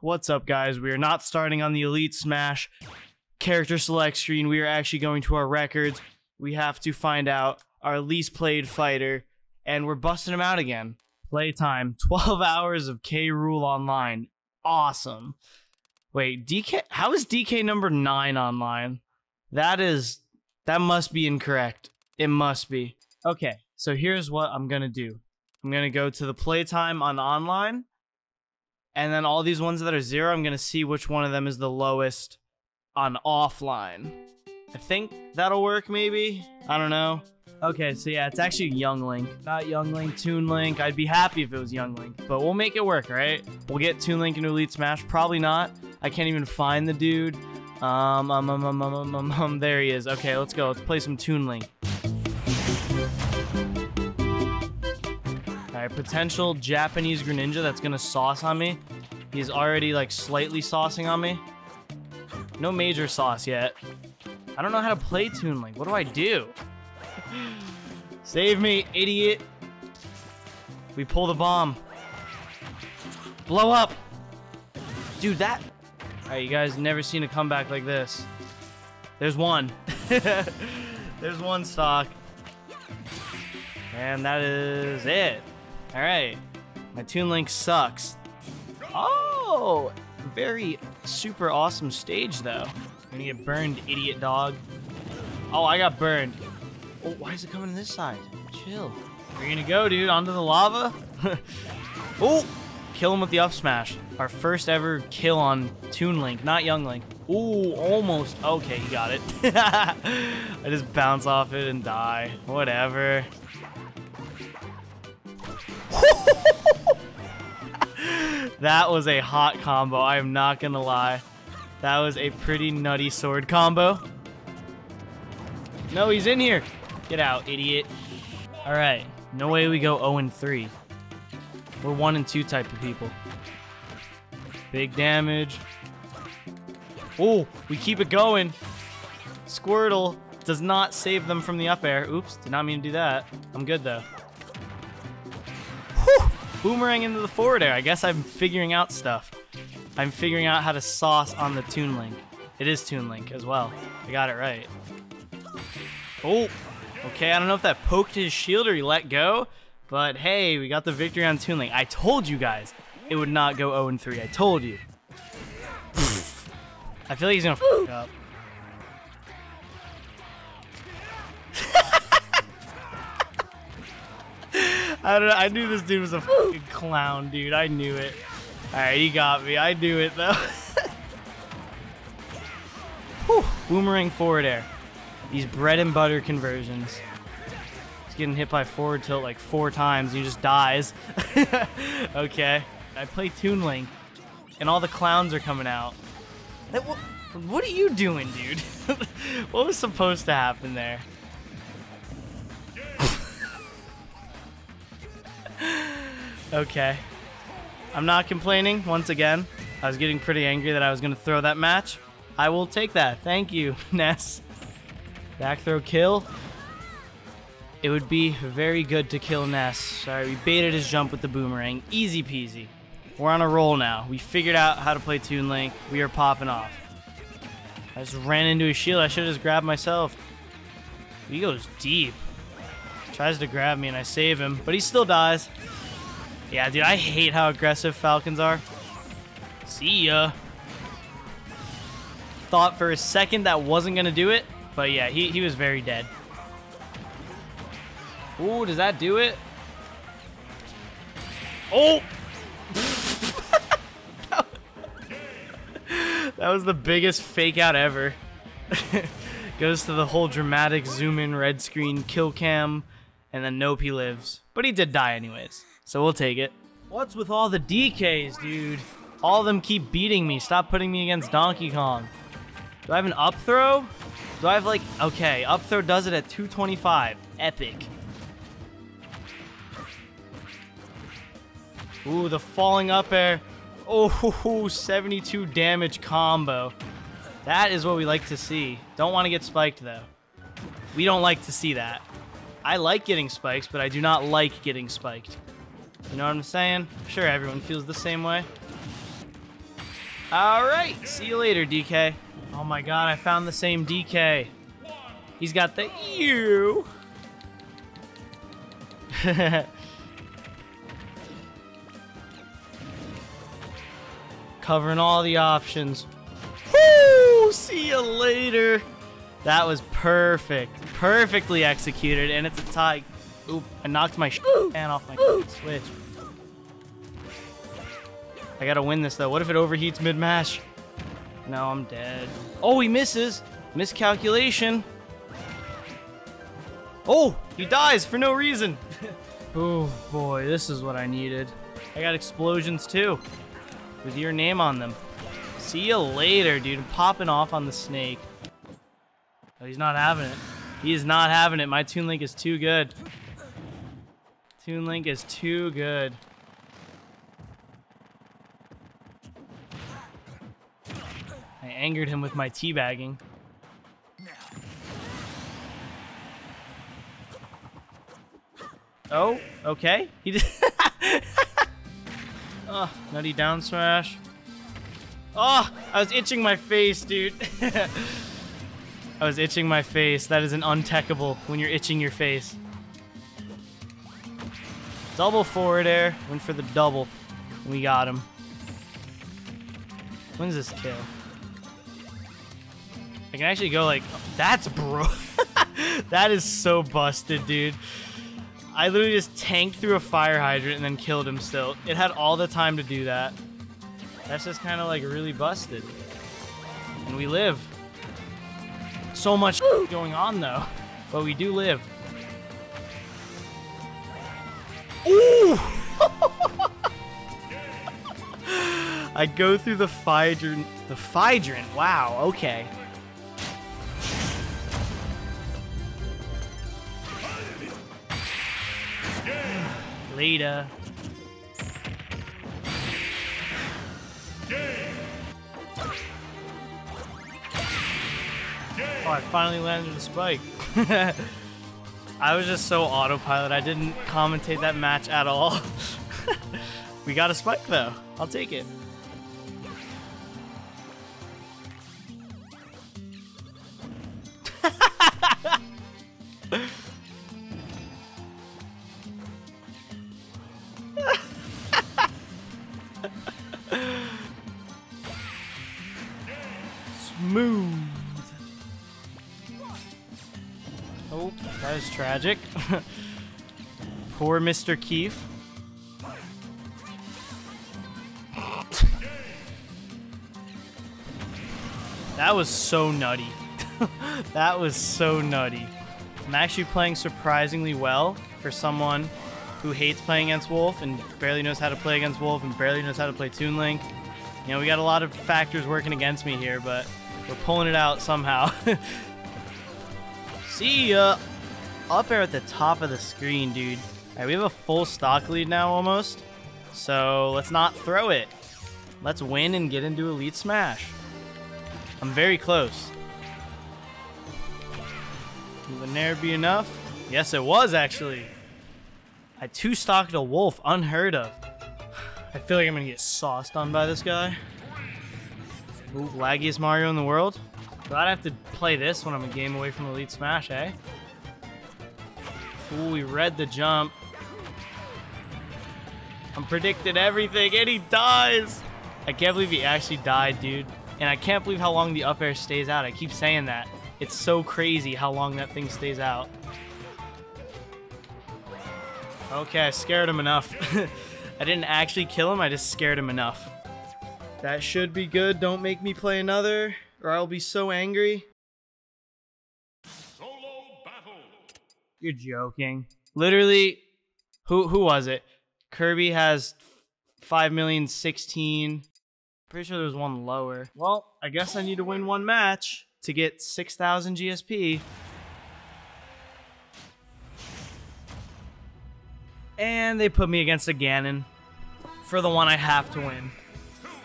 What's up, guys? We are not starting on the Elite Smash character select screen. We are actually going to our records. We have to find out our least played fighter, and we're busting him out again. Playtime 12 hours of K. Rool online. Awesome. Wait, DK. How is DK number 9 online? That is. That must be incorrect. It must be. Okay, so here's what I'm gonna do. I'm gonna go to the playtime on online, and then all these ones that are zero, I'm gonna see which one of them is the lowest on offline. I think that'll work, maybe. I don't know. Okay, so yeah, it's actually Young Link, not Young Link, Toon Link. I'd be happy if it was Young Link, but we'll make it work, right? We'll get Toon Link into Elite Smash. Probably not. I can't even find the dude. Um, um, um, um, um, um, um, um, there he is. Okay, let's go. Let's play some Toon Link. Alright, potential Japanese Greninja that's gonna sauce on me. He's already, like, slightly saucing on me. No major sauce yet. I don't know how to play Toon Link. What do I do? Save me, idiot. We pull the bomb. Blow up. Dude, that... Alright, you guys never seen a comeback like this. There's one. There's one stock. And that is it. Alright. My Toon Link sucks. Oh! Very super awesome stage, though. I'm gonna get burned, idiot dog. Oh, I got burned. Oh, why is it coming to this side? Chill. We're gonna go, dude? Onto the lava? oh! Kill him with the up smash. Our first ever kill on Toon Link, not Young Link. Ooh, almost. Okay, he got it. I just bounce off it and die. Whatever. that was a hot combo. I am not gonna lie. That was a pretty nutty sword combo. No, he's in here. Get out, idiot. All right. No way we go 0 and 3. We're 1 and 2 type of people. Big damage. Oh, we keep it going. Squirtle does not save them from the up air. Oops, did not mean to do that. I'm good though. Boomerang into the forward air. I guess I'm figuring out stuff. I'm figuring out how to sauce on the Toon Link. It is Toon Link as well. I got it right. Oh, okay. I don't know if that poked his shield or he let go, but hey, we got the victory on Toon Link. I told you guys it would not go 0-3. I told you. I feel like he's gonna f up. I don't know. I knew this dude was a clown, dude. I knew it. Alright, he got me. I knew it, though. Whew. Boomerang forward air. These bread and butter conversions. He's getting hit by forward tilt like four times. He just dies. okay. I play Toon Link, and all the clowns are coming out. What are you doing, dude? what was supposed to happen there? Okay. I'm not complaining, once again. I was getting pretty angry that I was going to throw that match. I will take that. Thank you, Ness. Back throw kill. It would be very good to kill Ness. Sorry, we baited his jump with the boomerang. Easy peasy. We're on a roll now. We figured out how to play Toon Link. We are popping off. I just ran into a shield. I should have just grabbed myself. He goes deep. Tries to grab me and I save him, but he still dies. Yeah, dude, I hate how aggressive Falcons are. See ya. Thought for a second that wasn't going to do it, but yeah, he, he was very dead. Ooh, does that do it? Oh! that was the biggest fake out ever. Goes to the whole dramatic zoom in red screen kill cam, and then nope, he lives. But he did die anyways, so we'll take it. What's with all the DKs, dude? All of them keep beating me. Stop putting me against Donkey Kong. Do I have an up throw? Do I have like, okay, up throw does it at 225. Epic. Ooh, the falling up air. Oh, 72 damage combo. That is what we like to see. Don't want to get spiked, though. We don't like to see that. I like getting spikes, but I do not like getting spiked. You know what I'm saying? I'm sure everyone feels the same way. All right, see you later, DK. Oh my god, I found the same DK. He's got the ew. Covering all the options. Woo! See you later. That was perfect. Perfectly executed, and it's a tie. Oop, I knocked my fan off my switch. I gotta win this, though. What if it overheats mid-match? No, I'm dead. Oh, he misses. Miscalculation. Oh, he dies for no reason. oh, boy, this is what I needed. I got explosions, too, with your name on them. See you later, dude. I'm popping off on the snake. Oh, he's not having it. He is not having it. My Toon Link is too good. Toon Link is too good. I angered him with my teabagging. Oh, okay. He did. oh, nutty down smash. Oh, I was itching my face, dude. I was itching my face. That is an untechable when you're itching your face. Double forward air. Went for the double. We got him. When's this kill? I can actually go like, that's bro. that is so busted, dude. I literally just tanked through a fire hydrant and then killed him still. It had all the time to do that. That's just kind of like really busted. And we live. So much going on though, but we do live. Ooh! I go through the Phydrant. The Phydrant? Wow, okay. Later. Oh, I finally landed a spike. I was just so autopilot, I didn't commentate that match at all. we got a spike though. I'll take it. Smooth. Oh, that is tragic. Poor Mr. Keith. that was so nutty. that was so nutty. I'm actually playing surprisingly well for someone who hates playing against Wolf and barely knows how to play against Wolf and barely knows how to play Toon Link. You know, we got a lot of factors working against me here, but we're pulling it out somehow. See ya! Uh, up there at the top of the screen, dude. Alright, we have a full stock lead now almost. So let's not throw it. Let's win and get into Elite Smash. I'm very close. Will the Nair be enough? Yes, it was actually. I two stocked a wolf, unheard of. I feel like I'm gonna get sauced on by this guy. Ooh, laggiest Mario in the world. Glad I have to play this when I'm a game away from Elite Smash, eh? Ooh, we read the jump. I'm predicting everything, and he dies! I can't believe he actually died, dude. And I can't believe how long the up air stays out. I keep saying that. It's so crazy how long that thing stays out. Okay, I scared him enough. I didn't actually kill him, I just scared him enough. That should be good. Don't make me play another, or I'll be so angry. You're joking. Literally, who who was it? Kirby has five million sixteen. Pretty sure there was one lower. Well, I guess I need to win one match to get 6,000 GSP. And they put me against a Ganon for the one I have to win.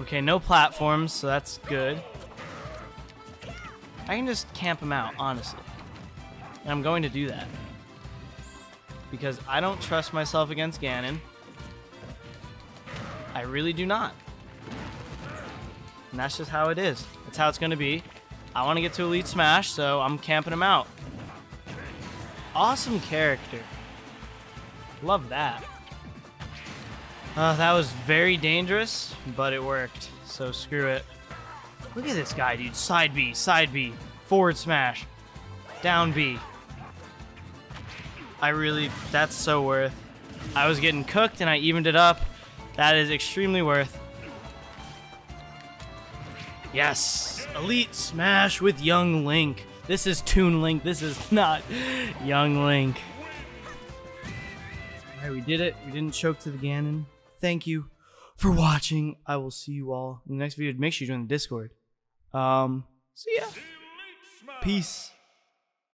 Okay, no platforms, so that's good. I can just camp him out, honestly. And I'm going to do that. Because I don't trust myself against Ganon. I really do not. And that's just how it is. That's how it's going to be. I want to get to Elite Smash, so I'm camping him out. Awesome character. Love that. Uh, that was very dangerous, but it worked. So screw it. Look at this guy, dude. Side B, side B, forward smash, down B. I really, that's so worth. I was getting cooked and I evened it up. That is extremely worth. Yes, Elite Smash with Young Link. This is Toon Link. This is not Young Link. Alright, we did it. We didn't choke to the Ganon. Thank you for watching. I will see you all in the next video. Make sure you join the Discord. Um, see ya. Peace.